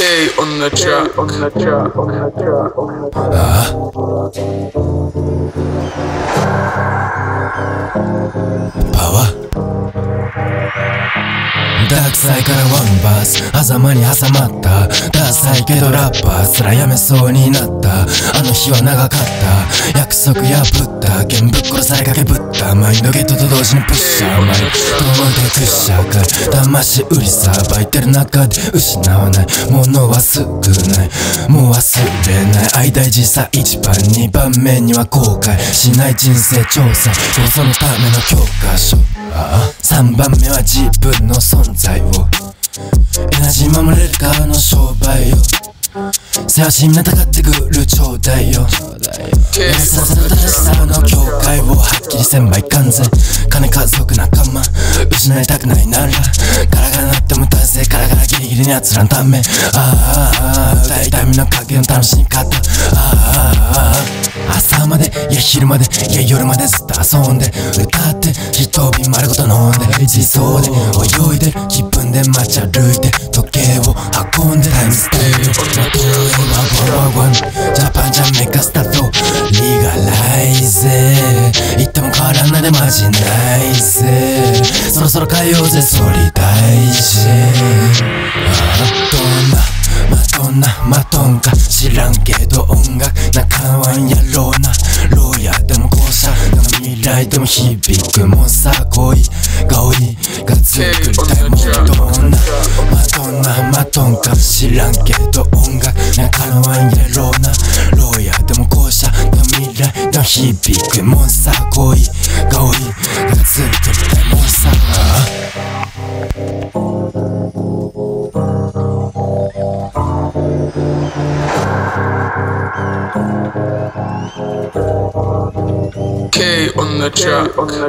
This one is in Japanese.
K on the track. On the track. On the track. On the track. パワーダークサイからワンバース。狭間に挟まった。ダーサいけどラッパー。すらやめそうになった。あの日は長かった。約束破った。剣ぶっ殺されかけぶった。マインドゲットと同時にプッシャー。マインドでクッシャーか。魂売りさ。ばいてる中で失わない。ものは少ない。もう忘れない。愛大事さ1番。2番目には後悔。しない人生調査。そのための教科書。3番目は自分の存在を。エナジー守れるかの商売よせわしみなたかってくるちょうだいよ K ささの正しさの境界をはっきりせんばいかんぜ金家族仲間。失いたくないなら。ガラガラなっても達成。カラガラギリギリに奴らのため。ああ歌いたいみの影の楽しみ方。ああ朝までいや昼までいや夜までずっと遊んで。歌って丸ごと飲んで自走で泳いで気分で街歩いて時計を運んでタイムステージまといワンワンワンジャパンジャメカスタートリガライゼ言っても変わらないでマジないぜそろそろ変えようぜ総理大臣あどんなまどんなまどんか知らんけど音楽仲間やろうな牢屋でも校舎でも未来でも響くもんさ恋が多いが作りたいもんどんなまどんなまどんか知らんけど音楽仲間やろうな牢屋でも校舎でも未来でも響くもんさ恋が多いが作りたいもんさ K on the track.